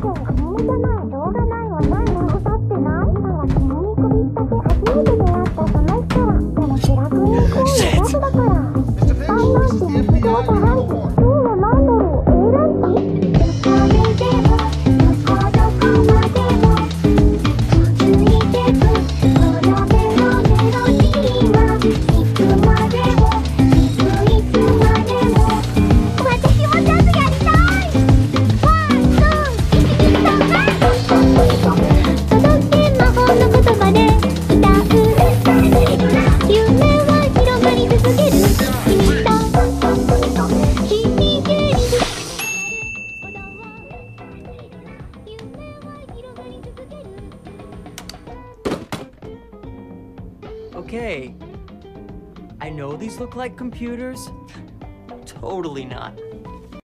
構本物じゃない動画 Okay, I know these look like computers. totally not.